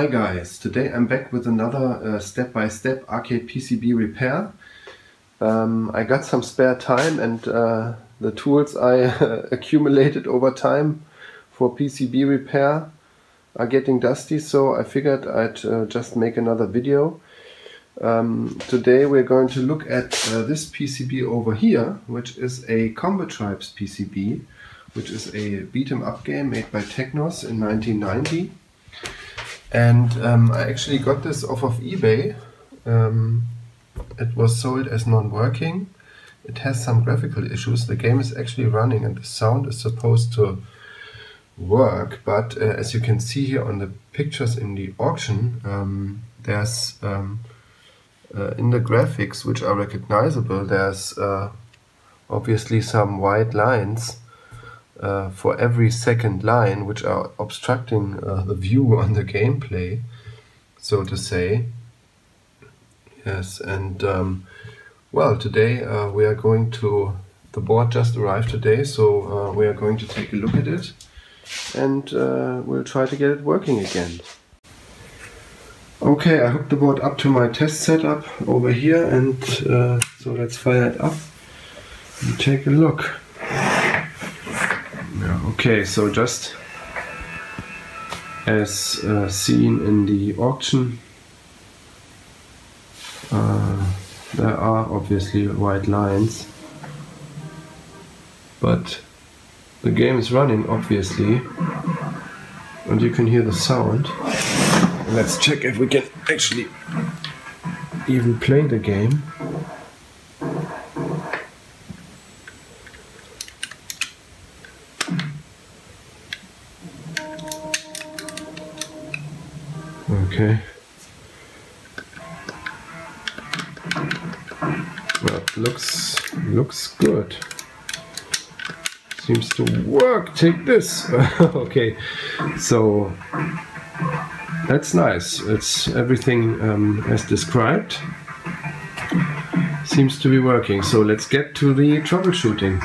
Hi guys, today I'm back with another step-by-step uh, -step arcade PCB repair. Um, I got some spare time and uh, the tools I accumulated over time for PCB repair are getting dusty so I figured I'd uh, just make another video. Um, today we're going to look at uh, this PCB over here which is a Combatribes PCB which is a beat 'em up game made by Technos in 1990 and um, I actually got this off of eBay. Um, it was sold as non-working. It has some graphical issues. The game is actually running and the sound is supposed to work, but uh, as you can see here on the pictures in the auction, um, there's um, uh, in the graphics, which are recognizable, there's uh, obviously some white lines uh, for every second line, which are obstructing uh, the view on the gameplay, so to say. Yes, and um, well, today uh, we are going to. The board just arrived today, so uh, we are going to take a look at it and uh, we'll try to get it working again. Okay, I hooked the board up to my test setup over here, and uh, so let's fire it up and take a look. Okay, so just as uh, seen in the auction, uh, there are obviously white lines, but the game is running obviously, and you can hear the sound. Let's check if we can actually even play the game. Looks good. Seems to work. Take this. okay, so that's nice. It's everything um, as described. Seems to be working. So let's get to the troubleshooting.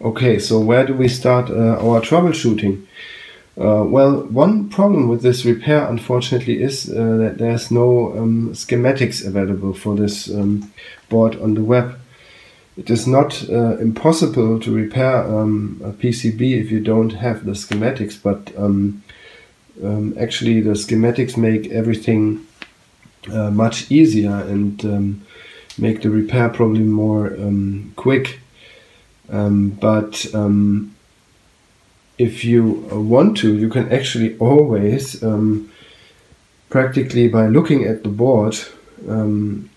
Okay, so where do we start uh, our troubleshooting? Uh, well, one problem with this repair, unfortunately, is uh, that there's no um, schematics available for this um, board on the web. It is not uh, impossible to repair um, a PCB if you don't have the schematics, but um, um, actually the schematics make everything uh, much easier and um, make the repair probably more quick. but if you uh, want to, you can actually always, um, practically by looking at the board, um,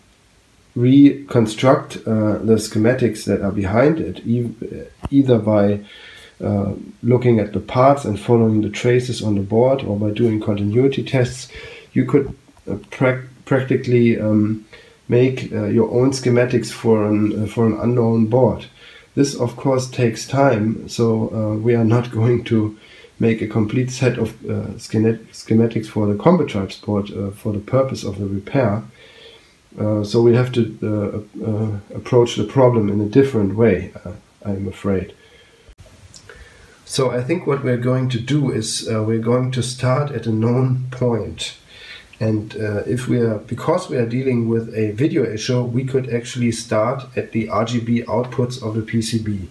reconstruct uh, the schematics that are behind it, e either by uh, looking at the parts and following the traces on the board or by doing continuity tests. You could uh, pra practically um, make uh, your own schematics for an, uh, for an unknown board. This, of course, takes time, so uh, we are not going to make a complete set of uh, schematics for the combat board uh, for the purpose of the repair. Uh, so we have to uh, uh, approach the problem in a different way, I'm afraid. So I think what we're going to do is we're going to start at a known point. And uh, if we are, because we are dealing with a video issue, we could actually start at the RGB outputs of the PCB.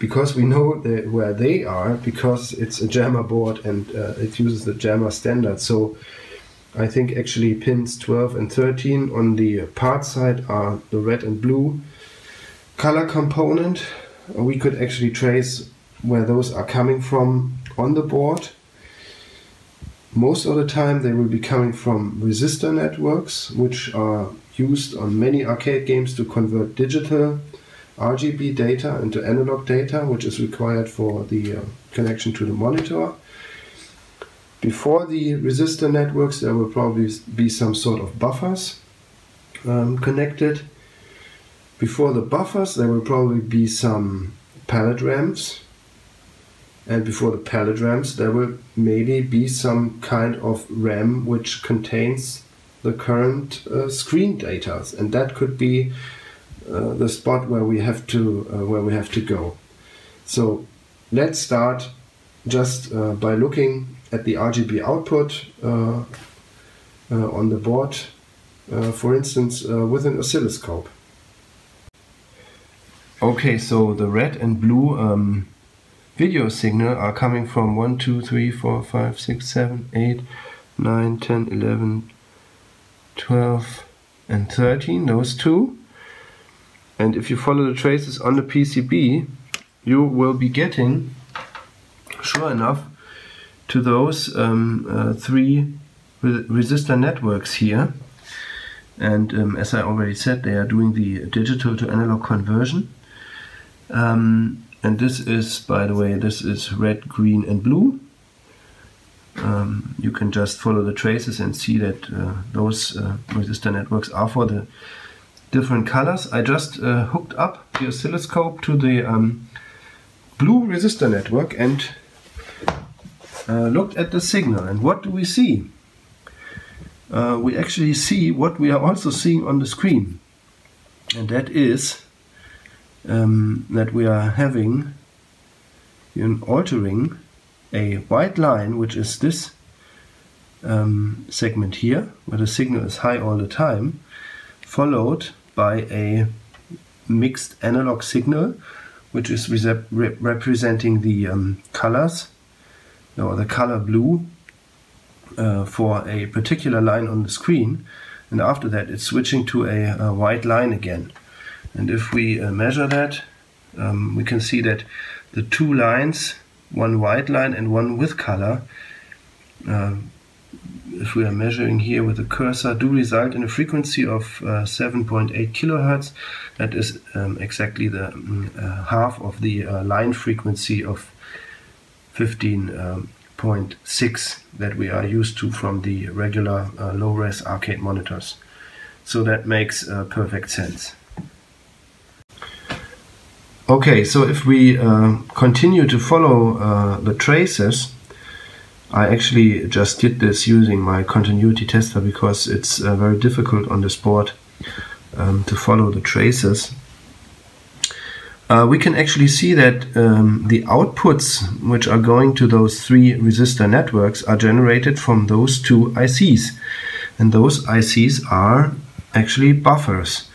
Because we know where they are, because it's a JAMMA board and uh, it uses the JAMMA standard. So I think actually pins 12 and 13 on the part side are the red and blue color component. We could actually trace where those are coming from on the board most of the time they will be coming from resistor networks, which are used on many arcade games to convert digital RGB data into analog data, which is required for the uh, connection to the monitor. Before the resistor networks, there will probably be some sort of buffers um, connected. Before the buffers, there will probably be some palette RAMs and before the palette there will maybe be some kind of RAM which contains the current uh, screen data and that could be uh, the spot where we have to uh, where we have to go so let's start just uh, by looking at the RGB output uh, uh, on the board, for instance, with an oscilloscope. Okay, so the red and blue um, video signal are coming from 1, 2, 3, 4, 5, 6, 7, 8, 9, 10, 11, 12 and 13, those two. And if you follow the traces on the PCB, you will be getting, sure enough, to those um, uh, three re resistor networks here. And um, as I already said, they are doing the digital to analog conversion. Um, and this is, by the way, this is red, green and blue. Um, you can just follow the traces and see that uh, those uh, resistor networks are for the different colors. I just uh, hooked up the oscilloscope to the um, blue resistor network and uh, looked at the signal. And what do we see? Uh, we actually see what we are also seeing on the screen. And that is um, that we are having in altering a white line, which is this um, segment here, where the signal is high all the time, followed by a mixed analog signal, which is re representing the um, colors, or the color blue, uh, for a particular line on the screen. And after that, it's switching to a, a white line again. And if we uh, measure that, um, we can see that the two lines, one white line and one with color, uh, if we are measuring here with the cursor, do result in a frequency of uh, 7.8 kilohertz. That is um, exactly the um, uh, half of the uh, line frequency of 15.6 that we are used to from the regular uh, low-res arcade monitors. So that makes uh, perfect sense. Okay, so if we uh, continue to follow uh, the traces, I actually just did this using my continuity tester because it's uh, very difficult on this board um, to follow the traces. Uh, we can actually see that um, the outputs which are going to those three resistor networks are generated from those two ICs. And those ICs are actually buffers.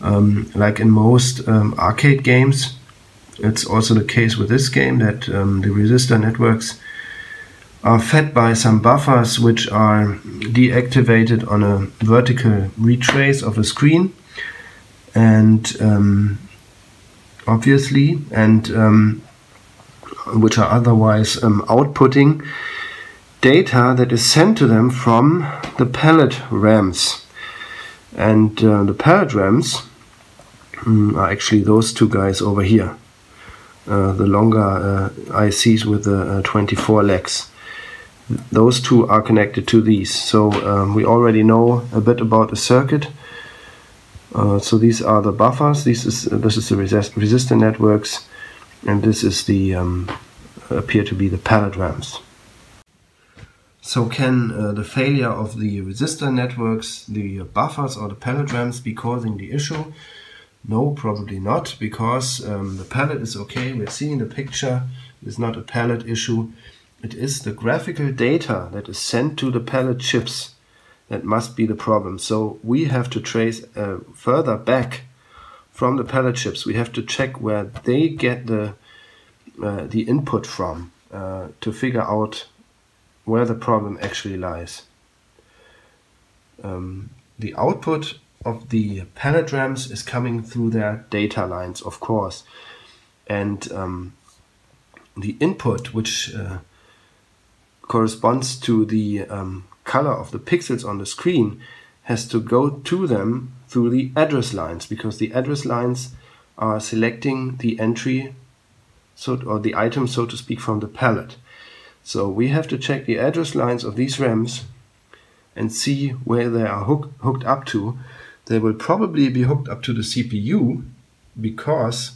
Um, like in most um, arcade games, it's also the case with this game that um, the resistor networks are fed by some buffers which are deactivated on a vertical retrace of the screen. And um, obviously and um, which are otherwise um, outputting data that is sent to them from the palette RAMs and uh, the palette RAMs um, are actually those two guys over here. Uh, the longer uh, ICs with the uh, 24 legs. Those two are connected to these. So um, we already know a bit about the circuit. Uh, so these are the buffers. This is uh, this is the resist resistor networks. And this is the um, appear to be the palette RAMs so can uh, the failure of the resistor networks the buffers or the palette RAMs be causing the issue no probably not because um, the palette is okay we're seeing the picture it's not a palette issue it is the graphical data that is sent to the palette chips that must be the problem. So we have to trace uh, further back from the palette chips. We have to check where they get the uh, the input from uh, to figure out where the problem actually lies. Um, the output of the palette RAMs is coming through their data lines, of course, and um, the input, which uh, corresponds to the um, color of the pixels on the screen has to go to them through the address lines because the address lines are selecting the entry so or the item so to speak from the palette. So we have to check the address lines of these RAMs and see where they are hook, hooked up to. They will probably be hooked up to the CPU because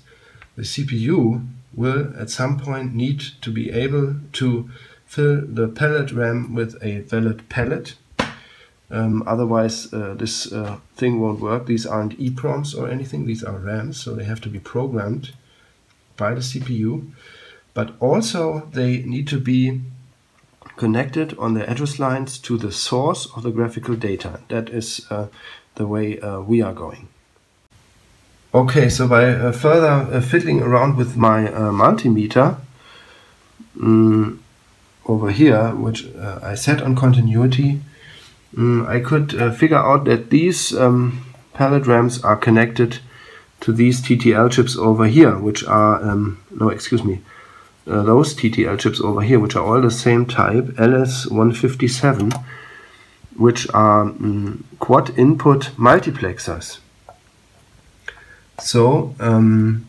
the CPU will at some point need to be able to fill the palette RAM with a valid palette. Um, otherwise, uh, this uh, thing won't work. These aren't EEPROMs or anything. These are RAMs, so they have to be programmed by the CPU. But also they need to be connected on the address lines to the source of the graphical data. That is uh, the way uh, we are going. Okay, so by uh, further uh, fiddling around with my uh, multimeter um, over here, which uh, I set on continuity, um, I could figure out that these um, palette RAMs are connected to these TTL chips over here, which are, um, no, excuse me, uh, those TTL chips over here, which are all the same type, LS157, which are um, quad input multiplexers. So um,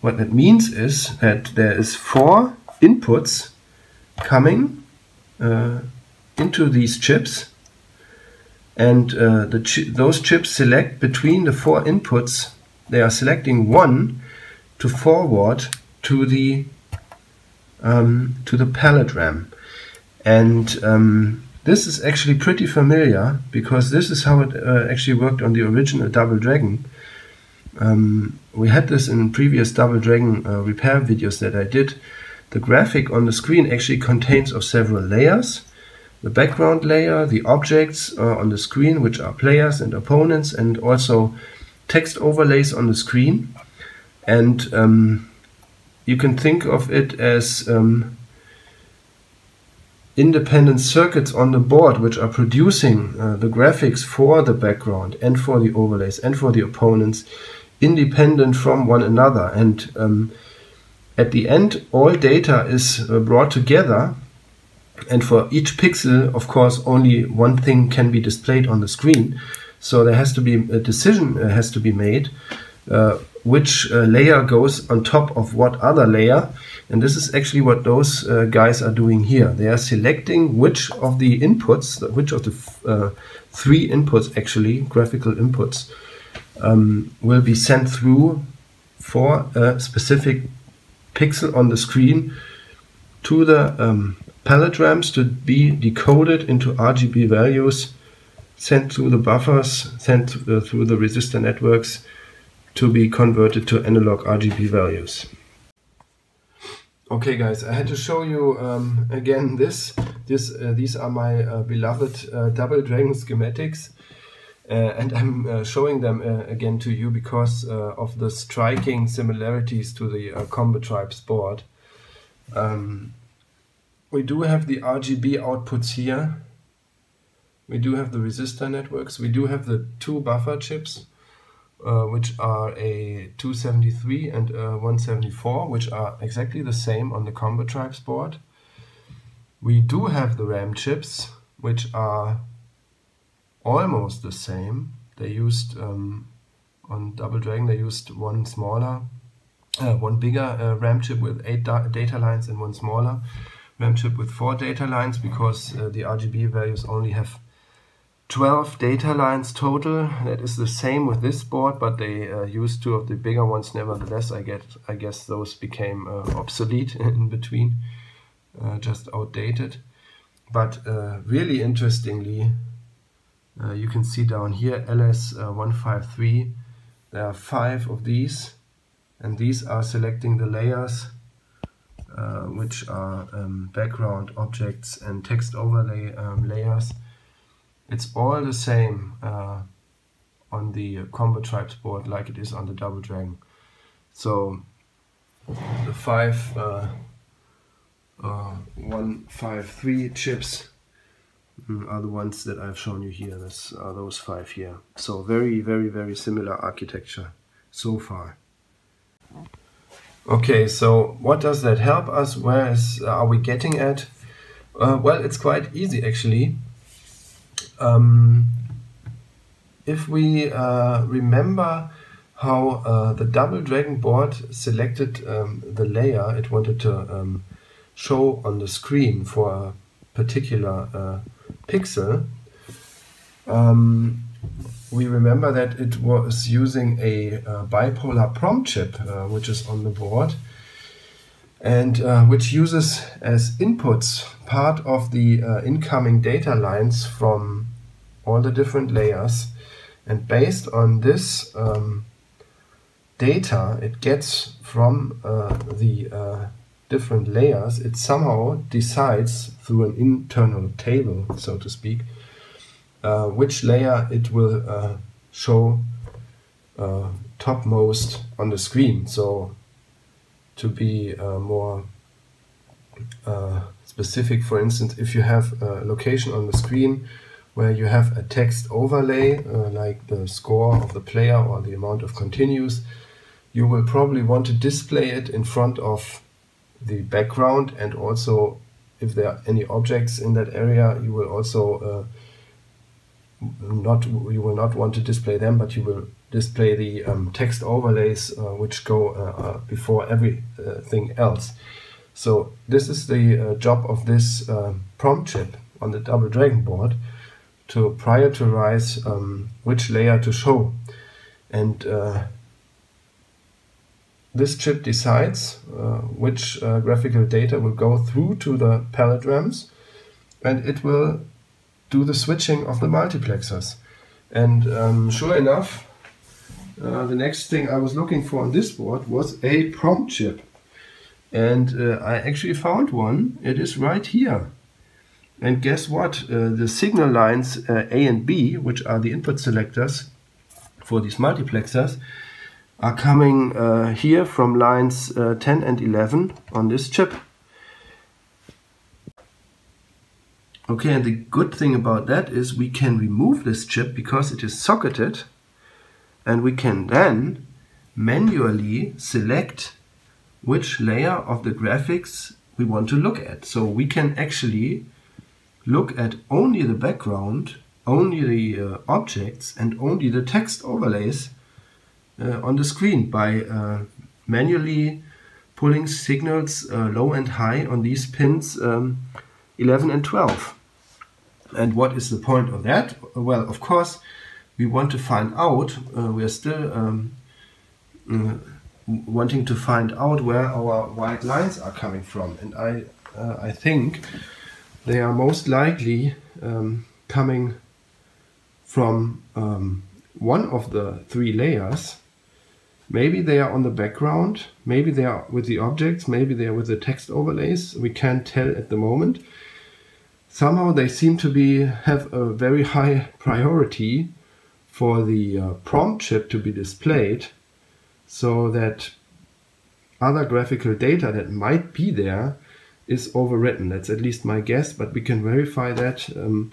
what that means is that there is four inputs coming uh, into these chips and uh, the chi those chips select between the four inputs they are selecting one to forward to the um, to the palette RAM. And um, this is actually pretty familiar because this is how it uh, actually worked on the original Double Dragon. Um, we had this in previous Double Dragon uh, repair videos that I did. The graphic on the screen actually contains of several layers. The background layer, the objects uh, on the screen, which are players and opponents, and also text overlays on the screen. And um, you can think of it as um, independent circuits on the board which are producing uh, the graphics for the background and for the overlays and for the opponents independent from one another. And um, at the end all data is uh, brought together. And for each pixel of course only one thing can be displayed on the screen. So there has to be a decision uh, has to be made uh, which uh, layer goes on top of what other layer. And this is actually what those uh, guys are doing here. They are selecting which of the inputs, which of the uh, three inputs actually, graphical inputs, um, will be sent through for a specific pixel on the screen to the um, palette RAMs to be decoded into RGB values, sent through the buffers, sent uh, through the resistor networks, to be converted to analog RGB values. Okay guys, I had to show you um, again this. this uh, these are my uh, beloved uh, Double Dragon schematics. Uh, and I'm uh, showing them uh, again to you because of the striking similarities to the Combatribes board. Um, we do have the RGB outputs here. We do have the resistor networks. We do have the two buffer chips uh, which are a 273 and a 174, which are exactly the same on the Combatribes board. We do have the RAM chips, which are almost the same. They used um, on Double Dragon, they used one smaller, uh, one bigger uh, RAM chip with eight da data lines and one smaller RAM chip with four data lines because uh, the RGB values only have 12 data lines total. That is the same with this board, but they uh, used two of the bigger ones. Nevertheless, I get I guess those became uh, obsolete in between, uh, just outdated. But uh, really interestingly, uh, you can see down here LS153. Uh, there are five of these, and these are selecting the layers, which are um, background objects and text overlay um, layers it's all the same uh, on the Combatribes board like it is on the Double Dragon. So the five uh, uh, one five three chips mm, are the ones that I've shown you here. This are those five here. So very very very similar architecture so far. Okay, so what does that help us? Where is are we getting at? Uh, well, it's quite easy actually. Um, if we uh, remember how uh, the Double Dragon board selected um, the layer it wanted to um, show on the screen for a particular uh, pixel, um, we remember that it was using a, uh, bipolar PROM chip, uh, which is on the board, and uh, which uses as inputs part of the uh, incoming data lines from all the different layers. And based on this um, data it gets from uh, the uh, different layers, it somehow decides through an internal table, so to speak, uh, which layer it will uh, show topmost on the screen. So to be uh, more uh, specific, for instance, if you have a location on the screen where you have a text overlay, uh, like the score of the player or the amount of continues, you will probably want to display it in front of the background. And also if there are any objects in that area, you will also uh, not you will not want to display them, but you will display the um, text overlays uh, which go uh, uh before everything else. So this is the uh, job of this uh, PROM chip on the Double Dragon board to prioritize um, which layer to show. And this chip decides uh, which uh, graphical data will go through to the palette RAMs and it will do the switching of the multiplexers. And um, sure enough, uh, the next thing I was looking for on this board was a PROM chip. And uh, I actually found one. It is right here. And guess what? Uh, the signal lines uh, A and B, which are the input selectors for these multiplexers, are coming uh, here from lines uh, 10 and 11 on this chip. Okay, and the good thing about that is we can remove this chip because it is socketed and we can then manually select which layer of the graphics we want to look at. So we can actually look at only the background, only the uh, objects and only the text overlays uh, on the screen by uh, manually pulling signals uh, low and high on these pins um, 11 and 12. And what is the point of that? Well, of course, we want to find out, uh, we are still um, uh, wanting to find out where our white lines are coming from. And I, uh, I think they are most likely um, coming from um, one of the three layers Maybe they are on the background, maybe they are with the objects, maybe they are with the text overlays. We can't tell at the moment. Somehow they seem to be have a very high priority for the uh, PROM chip to be displayed so that other graphical data that might be there is overwritten. That's at least my guess, but we can verify that um,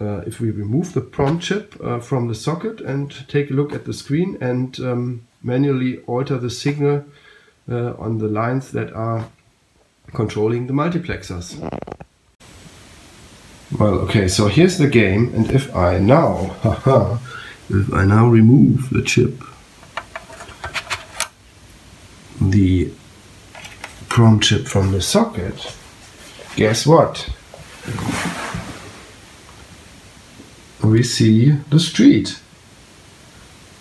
uh, if we remove the PROM chip uh, from the socket and take a look at the screen and um, manually alter the signal uh, on the lines that are controlling the multiplexers. Well, okay, so here's the game, and if I now, haha, if I now remove the chip, the PROM chip from the socket, guess what? we see the street.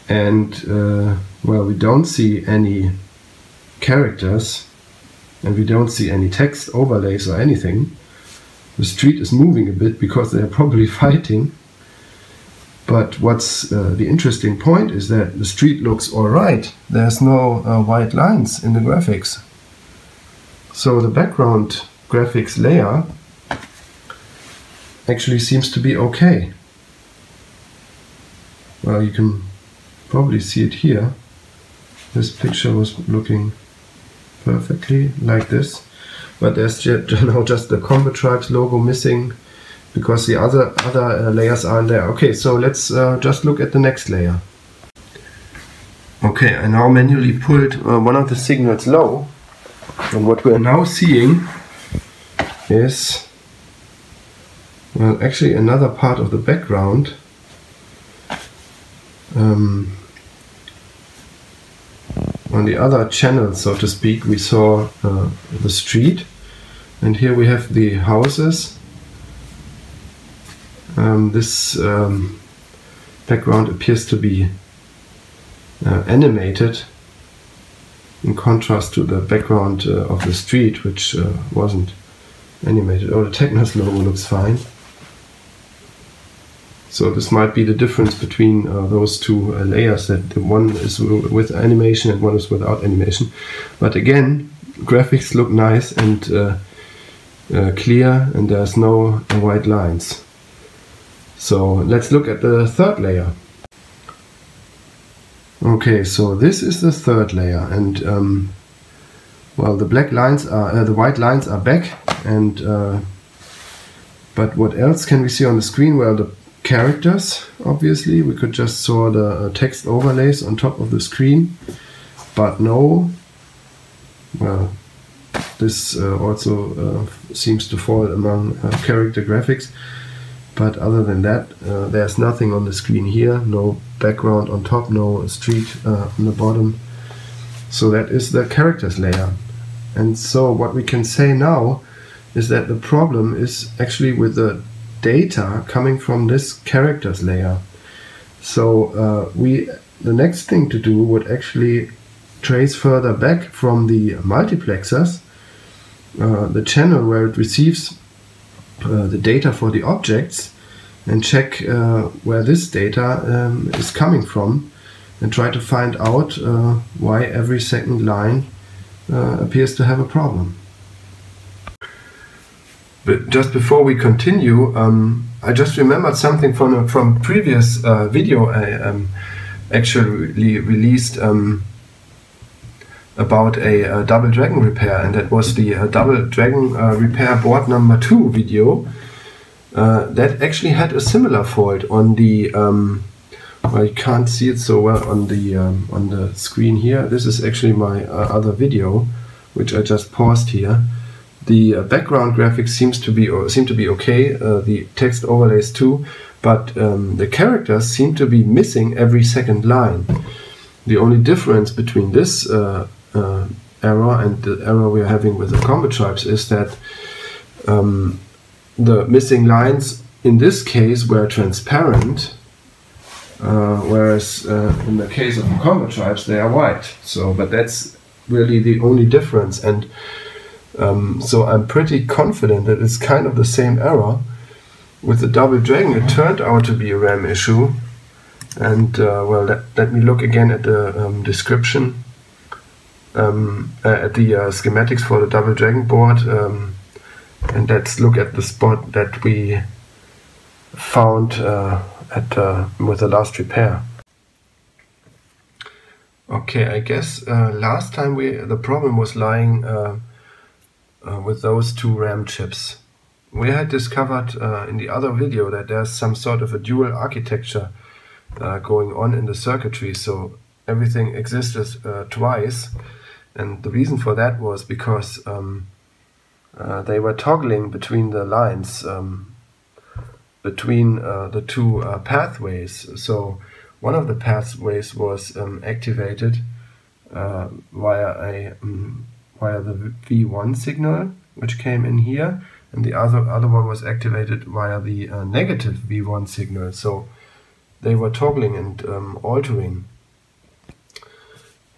And, uh, well, we don't see any characters and we don't see any text overlays or anything. The street is moving a bit because they're probably fighting. But what's uh, the interesting point is that the street looks alright. There's no uh, white lines in the graphics. So the background graphics layer actually seems to be okay. Well, you can probably see it here. This picture was looking perfectly like this, but there's now just the Combatribes logo missing because the other other uh, layers aren't there. Okay, so let's uh, just look at the next layer. Okay, I now manually pulled uh, one of the signals low, and what we're now seeing is well, actually another part of the background um, on the other channel, so to speak, we saw uh, the street, and here we have the houses. Um, this um, background appears to be uh, animated in contrast to the background uh, of the street, which uh, wasn't animated. Oh, the Technos logo looks fine. So this might be the difference between uh, those two uh, layers that one is with animation and one is without animation. But again, graphics look nice and uh, uh, clear and there's no white lines. So let's look at the third layer. Okay, so this is the third layer and um, well the black lines are, uh, the white lines are back and uh, but what else can we see on the screen? Well the characters obviously. We could just saw the uh, text overlays on top of the screen. But no well this uh, also uh, seems to fall among uh, character graphics. But other than that uh, there's nothing on the screen here. No background on top no street uh, on the bottom. So that is the characters layer. And so what we can say now is that the problem is actually with the data coming from this characters layer so uh, we the next thing to do would actually trace further back from the multiplexers uh, the channel where it receives uh, the data for the objects and check uh, where this data um, is coming from and try to find out uh, why every second line uh, appears to have a problem. But just before we continue, um, I just remembered something from a from previous uh, video I um, actually released um, about a, a, double dragon repair, and that was the uh, double dragon uh, repair board number two video. Uh, that actually had a similar fault on the. Um, well, you can't see it so well on the um, on the screen here. This is actually my uh, other video, which I just paused here. The uh, background graphics seems to be seem to be okay. Uh, the text overlays too, but um, the characters seem to be missing every second line. The only difference between this uh, uh, error and the error we're having with the Combatribes is that um, the missing lines in this case were transparent, uh, whereas uh, in the case of the Combatribes they are white. So, but that's really the only difference, and um, so I'm pretty confident that it's kind of the same error. With the double dragon, it turned out to be a RAM issue, and uh, well, let, let me look again at the um, description um, uh, at the uh, schematics for the Double Dragon board, um, and let's look at the spot that we found uh, at uh, with the last repair. Okay, I guess uh, last time we the problem was lying uh, with those two RAM chips. We had discovered in the other video that there's some sort of a dual architecture going on in the circuitry, so everything existed twice and the reason for that was because um, uh, they were toggling between the lines, um, between uh, the two uh, pathways. So one of the pathways was um, activated uh, via a um, via the V1 signal, which came in here, and the other other one was activated via the uh, negative V1 signal. So they were toggling and um, altering.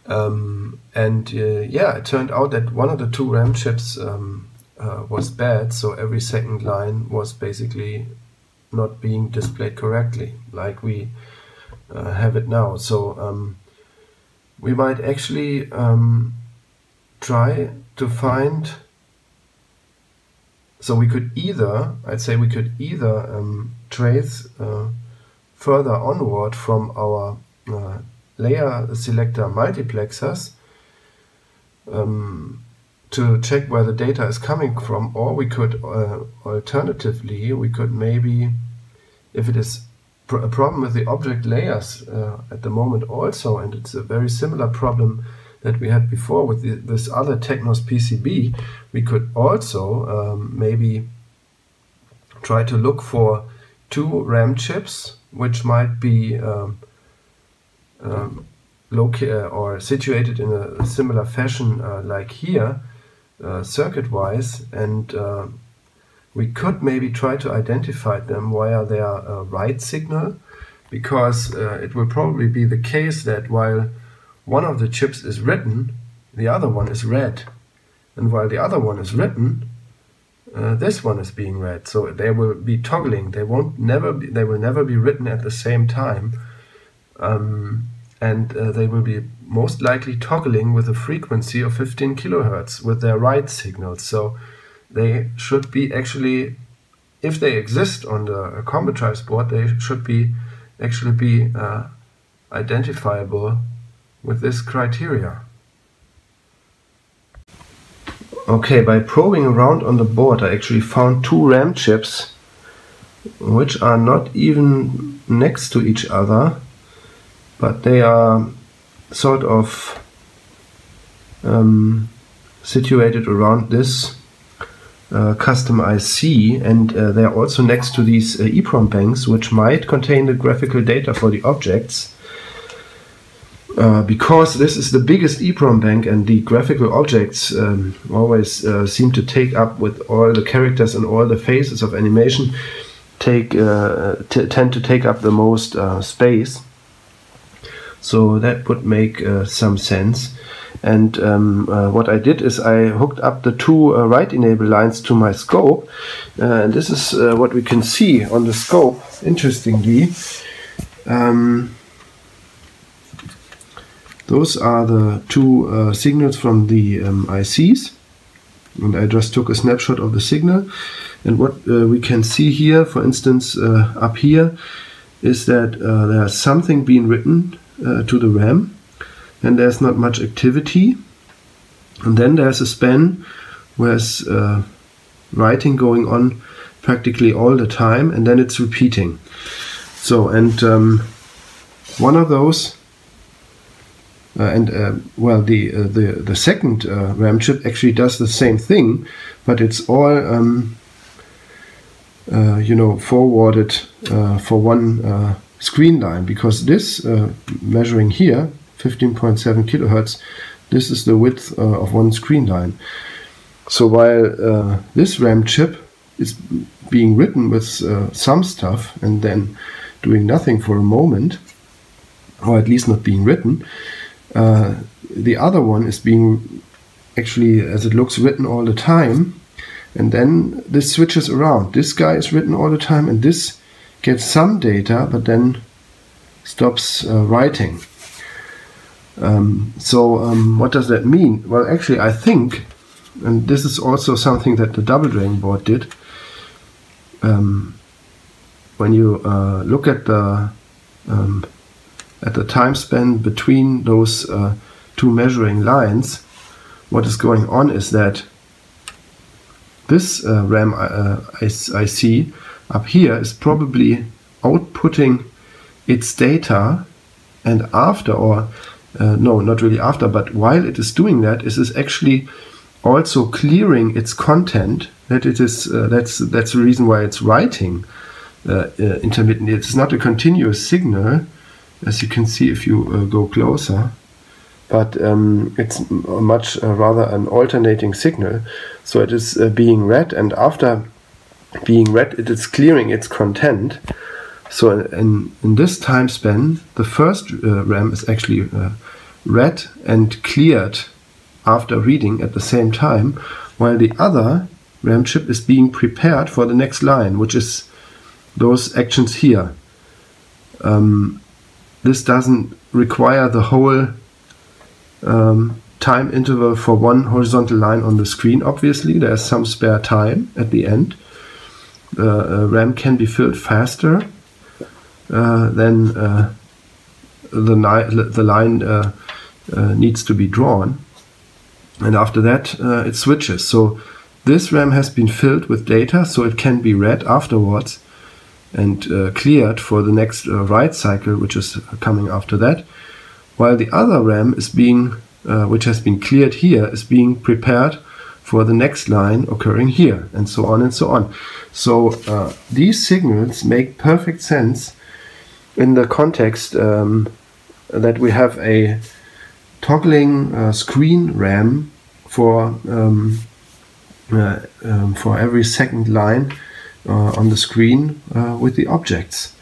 Um, and uh, yeah, it turned out that one of the two RAM chips um, uh, was bad, so every second line was basically not being displayed correctly, like we uh, have it now. So um, we might actually um, try to find. So we could either, I'd say, we could either um, trace uh, further onward from our uh, layer selector multiplexers um, to check where the data is coming from or we could uh, alternatively we could maybe if it is pr a problem with the object layers uh, at the moment also and it's a very similar problem that we had before with the, this other Technos PCB we could also um, maybe try to look for two RAM chips which might be um, um, uh, or situated in a similar fashion uh, like here, uh, circuit-wise, and uh, we could maybe try to identify them via their uh, write signal, because uh, it will probably be the case that while one of the chips is written, the other one is read, and while the other one is written, this one is being read. So they will be toggling. They won't never be, they will never be written at the same time. Um, and uh, they will be most likely toggling with a frequency of 15 kilohertz with their write signals. So they should be actually, if they exist on the Combatribes board, they should be actually be uh, identifiable with this criteria. Okay, by probing around on the board, I actually found two RAM chips which are not even next to each other, but they are sort of um, situated around this uh, custom IC, and uh, they're also next to these uh, EEPROM banks, which might contain the graphical data for the objects. Uh, because this is the biggest EEPROM bank and the graphical objects um, always uh, seem to take up with all the characters and all the phases of animation take uh, tend to take up the most uh, space. So that would make uh, some sense. And um, uh, what I did is I hooked up the two uh, write enable lines to my scope. And this is what we can see on the scope interestingly. Um, those are the two uh, signals from the um, ICs. And I just took a snapshot of the signal. And what uh, we can see here, for instance, uh, up here, is that uh, there's something being written uh, to the RAM. And there's not much activity. And then there's a span where's uh, writing going on practically all the time. And then it's repeating. So, and um, one of those and uh, well, the uh, the the second RAM chip actually does the same thing, but it's all um, you know forwarded for one screen line because this measuring here 15.7 kilohertz this is the width uh, of one screen line. So while uh, this RAM chip is being written with uh, some stuff and then doing nothing for a moment, or at least not being written, uh, the other one is being actually, as it looks, written all the time. And then this switches around. This guy is written all the time, and this gets some data, but then stops uh, writing. Um, so, um, what does that mean? Well, actually, I think, and this is also something that the double dragon board did. Um, when you uh, look at the um, at the time span between those uh, two measuring lines, what is going on is that this uh, RAM uh, IC up here is probably outputting its data and after or uh, no not really after but while it is doing that it is actually also clearing its content that it is uh, that's that's the reason why it's writing uh, uh, intermittently. It's not a continuous signal as you can see if you uh, go closer. But um, it's much uh, rather an alternating signal. So it is uh, being read, and after being read, it is clearing its content. So in, in this time span, the first uh, RAM is actually uh, read and cleared after reading at the same time, while the other RAM chip is being prepared for the next line, which is those actions here. Um, this doesn't require the whole um, time interval for one horizontal line on the screen. Obviously, there's some spare time at the end. Uh, uh, RAM can be filled faster uh, than uh, the, the line uh, uh, needs to be drawn. And after that, it switches. So this RAM has been filled with data, so it can be read afterwards and uh, cleared for the next uh, write cycle, which is coming after that, while the other RAM is being, uh, which has been cleared here, is being prepared for the next line occurring here, and so on and so on. So uh, these signals make perfect sense in the context um, that we have a toggling uh, screen RAM for um, uh, um, for every second line on the screen uh, with the objects.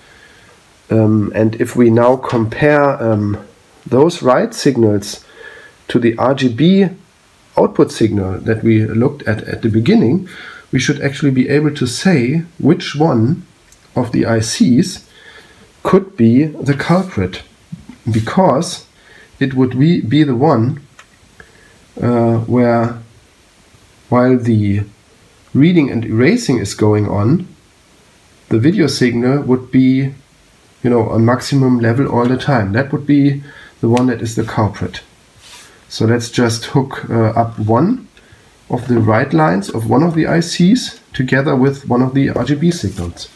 Um, and if we now compare um, those write signals to the RGB output signal that we looked at at the beginning, we should actually be able to say which one of the ICs could be the culprit. because it would be, be the one uh, where while the reading and erasing is going on, the video signal would be you know on maximum level all the time. That would be the one that is the culprit. So let's just hook uh, up one of the write lines of one of the ICs together with one of the RGB signals.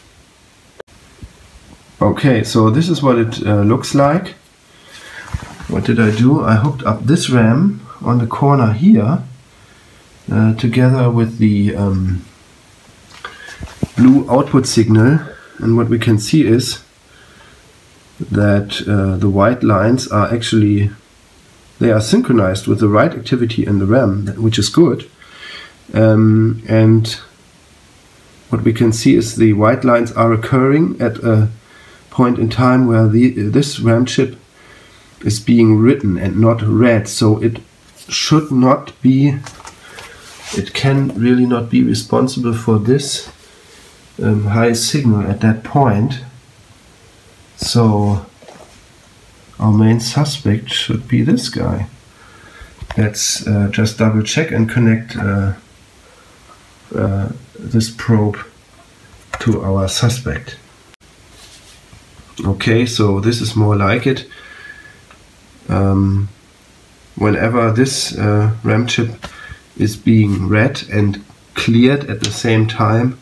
Okay, so this is what it uh, looks like. What did I do? I hooked up this RAM on the corner here uh, together with the um, blue output signal and what we can see is that uh, the white lines are actually they are synchronized with the write activity in the RAM which is good. Um, and what we can see is the white lines are occurring at a point in time where the, this RAM chip is being written and not read. So it should not be it can really not be responsible for this um, high signal at that point. So our main suspect should be this guy. Let's uh, just double check and connect uh, uh, this probe to our suspect. Okay so this is more like it. Um, whenever this uh, RAM chip is being read and cleared at the same time,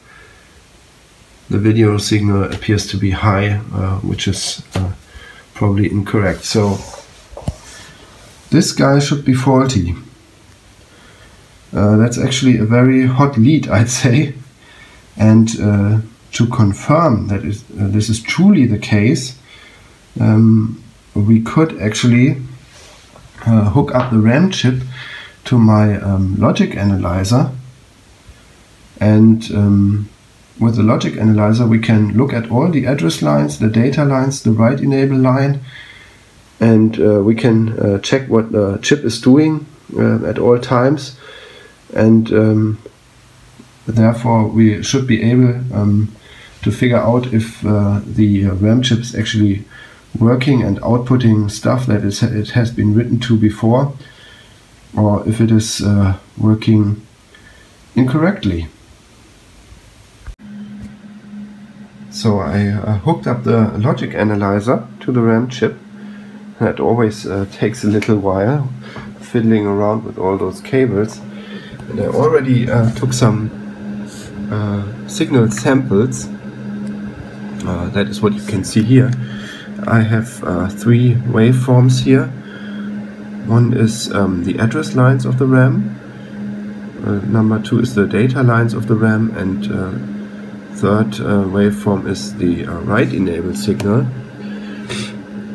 the video signal appears to be high, uh, which is uh, probably incorrect. So this guy should be faulty. Uh, that's actually a very hot lead, I'd say. And uh, to confirm that is, uh, this is truly the case, um, we could actually uh, hook up the RAM chip to my um, logic analyzer. And um, with the logic analyzer we can look at all the address lines, the data lines, the write enable line. And uh, we can uh, check what the chip is doing uh, at all times. And um, therefore we should be able um, to figure out if uh, the RAM chip is actually working and outputting stuff that it has been written to before, or if it is uh, working incorrectly. So I uh, hooked up the logic analyzer to the RAM chip. That always uh, takes a little while, fiddling around with all those cables. And I already uh, took some uh, signal samples. Uh, that is what you can see here. I have three waveforms here. One is um, the address lines of the RAM. Uh, number two is the data lines of the RAM. And uh, third uh, waveform is the uh, write enable signal.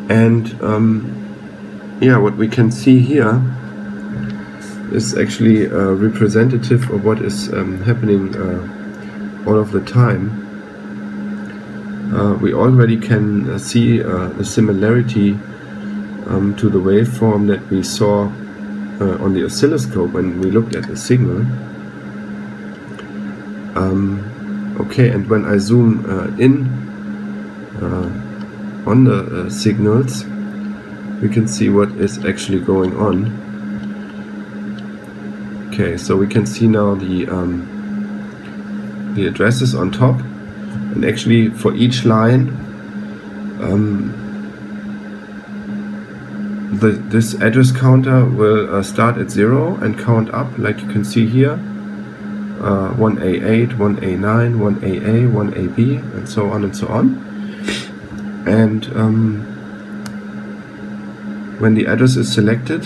And um, yeah, what we can see here is actually representative of what is um, happening uh, all of the time uh, we already can uh, see uh, the similarity um, to the waveform that we saw uh, on the oscilloscope when we looked at the signal. Um, okay, and when I zoom uh, in uh, on the signals, we can see what is actually going on. Okay, so we can see now the um, the addresses on top and actually for each line um, the, this address counter will uh, start at 0 and count up like you can see here uh, 1A8, 1A9, 1AA, 1AB and so on and so on. And um, when the address is selected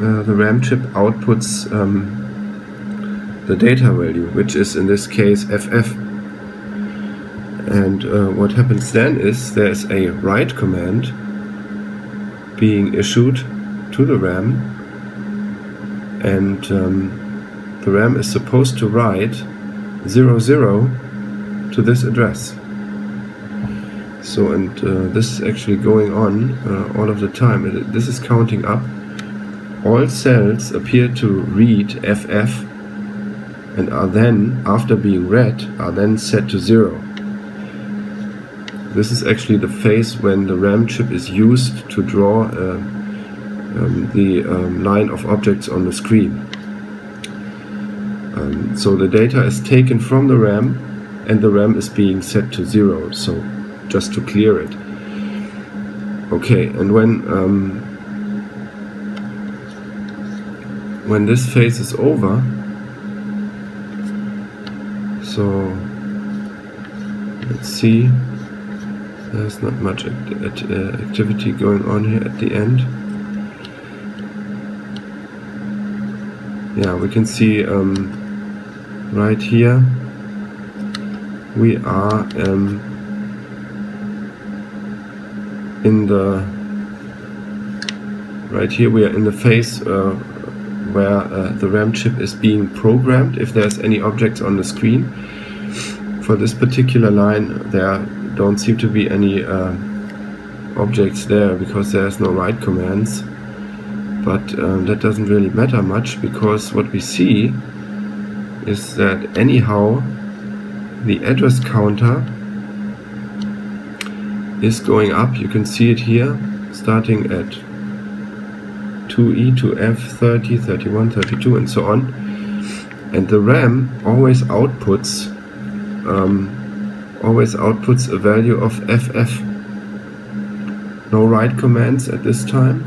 uh, the RAM chip outputs um, the data value which is in this case FF and uh, what happens then is there's a write command being issued to the RAM and um, the RAM is supposed to write 00 to this address. So and uh, this is actually going on uh, all of the time. It, this is counting up. All cells appear to read FF and are then, after being read, are then set to zero. This is actually the phase when the RAM chip is used to draw uh, um, the um, line of objects on the screen. Um, so the data is taken from the RAM and the RAM is being set to zero, so just to clear it. Okay, and when um, when this phase is over, so let's see, there's not much act uh, activity going on here at the end. Yeah, we can see um, right here we are um, in the right here we are in the phase uh, where uh, the RAM chip is being programmed if there's any objects on the screen. For this particular line there don't seem to be any uh, objects there because there's no write commands. But um, that doesn't really matter much because what we see is that anyhow the address counter is going up. You can see it here starting at 2e to f 30 31 32 and so on. And the RAM always outputs um, always outputs a value of ff no write commands at this time.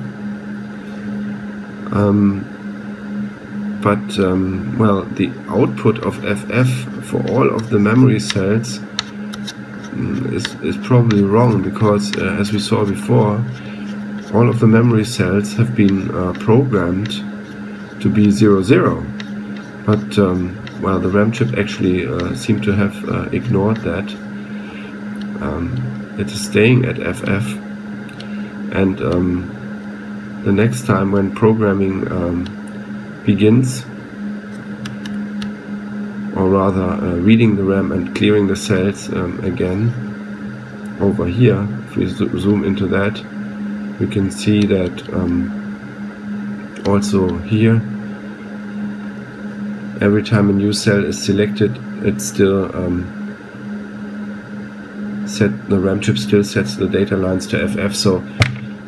Um, but um, well the output of ff for all of the memory cells mm, is, is probably wrong because uh, as we saw before all of the memory cells have been uh, programmed to be 00 but um, well the RAM chip actually uh, seemed to have uh, ignored that. Um, it is staying at FF and um, the next time when programming um, begins or rather uh, reading the RAM and clearing the cells um, again over here if we zoom into that we can see that um, also here every time a new cell is selected it still um, set the RAM chip still sets the data lines to FF so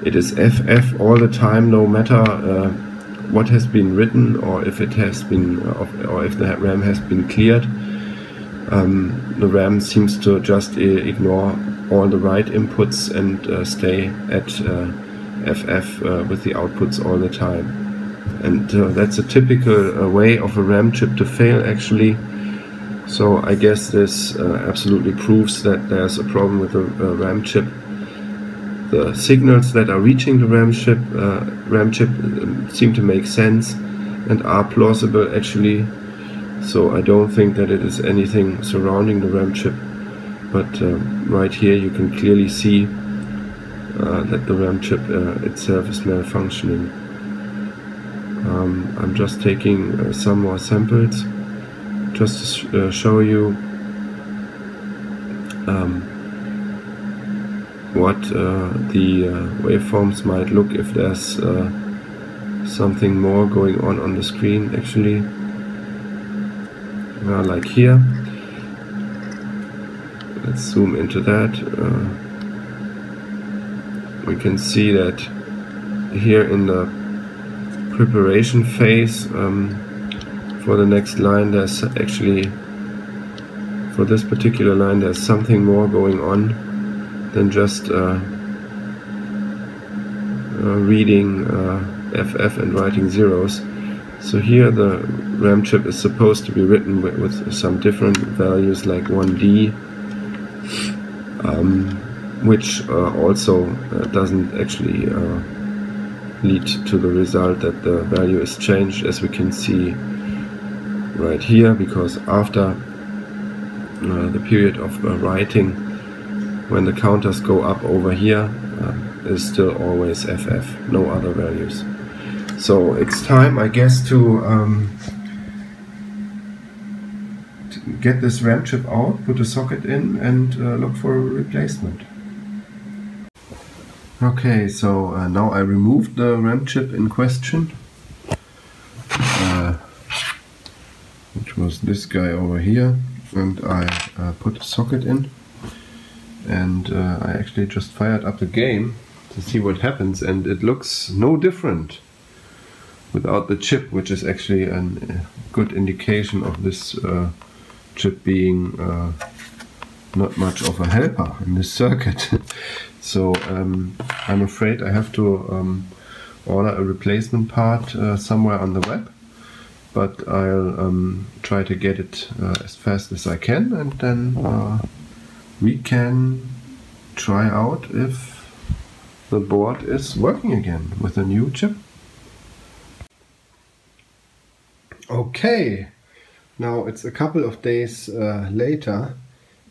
it is FF all the time no matter uh, what has been written or if it has been uh, or if the RAM has been cleared. Um, the RAM seems to just ignore all the write inputs and uh, stay at FF uh, uh, with the outputs all the time and uh, that's a typical way of a RAM chip to fail actually so I guess this absolutely proves that there's a problem with the RAM chip the signals that are reaching the RAM chip, uh, RAM chip um, seem to make sense and are plausible actually. So I don't think that it is anything surrounding the RAM chip. But uh, right here you can clearly see uh, that the RAM chip uh, itself is malfunctioning. Um, I'm just taking uh, some more samples just to uh, show you um, what uh, the uh, waveforms might look if there's uh, something more going on on the screen actually. Like here. Let's zoom into that uh, we can see that here in the preparation phase um, for the next line there's actually for this particular line there's something more going on than just uh, uh, reading FF uh, and writing zeros. So here the RAM chip is supposed to be written with, with some different values like 1D, um, which uh, also uh, doesn't actually uh, lead to the result that the value is changed as we can see right here because after the period of writing when the counters go up over here uh, is still always FF, no other values. So it's time, I guess, to, um, to get this RAM chip out, put a socket in and uh, look for a replacement. Okay, so uh, now I removed the RAM chip in question, uh, which was this guy over here, and I uh, put a socket in. And uh, I actually just fired up the game to see what happens. And it looks no different without the chip which is actually a good indication of this uh, chip being uh, not much of a helper in this circuit so um, I'm afraid I have to um, order a replacement part uh, somewhere on the web but I'll um, try to get it uh, as fast as I can and then uh, we can try out if the board is working again with a new chip. Okay, now it's a couple of days uh, later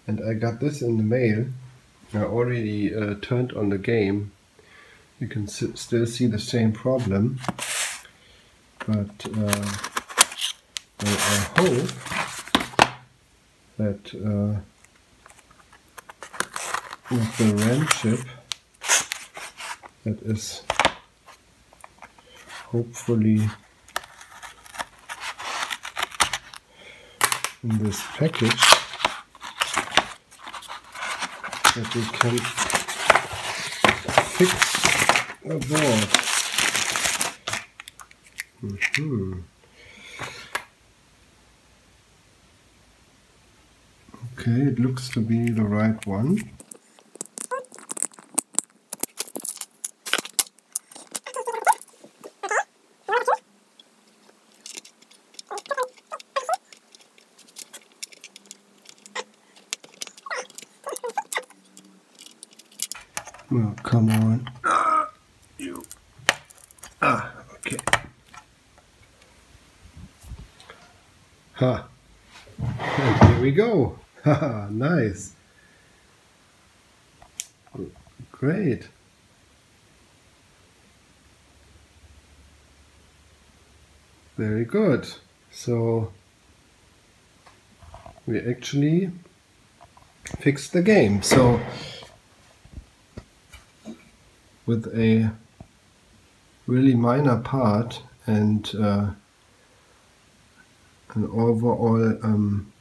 and I got this in the mail. I already uh, turned on the game. You can still see the same problem, but uh, I hope that uh, with the RAM chip that is hopefully in this package that we can fix the board. Mm -hmm. Okay, it looks to be the right one. Well, come on. Ah, you. Ah, okay. Ha. And here we go. Haha, nice. Great. Very good. So we actually fixed the game. So with a really minor part and uh, an overall um,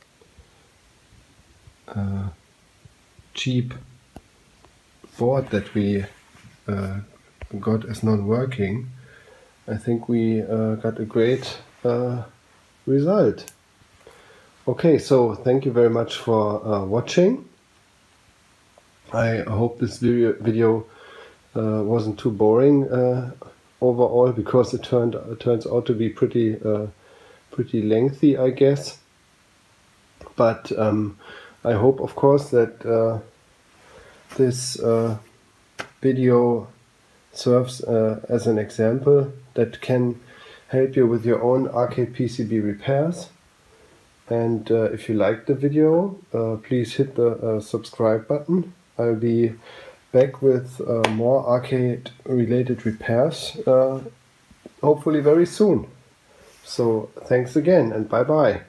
uh, cheap board that we uh, got as not working, I think we uh, got a great uh, result. Okay, so thank you very much for uh, watching. I hope this video, video uh, wasn't too boring overall because it turned it turns out to be pretty pretty lengthy, I guess. But um, I hope, of course, that uh, this uh, video serves uh, as an example that can help you with your own arcade PCB repairs. And uh, if you liked the video, uh, please hit the uh, subscribe button. I'll be back with more arcade related repairs, hopefully very soon. So thanks again and bye bye.